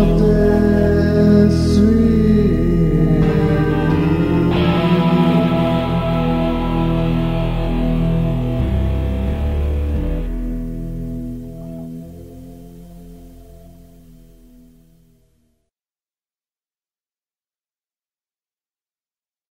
someday.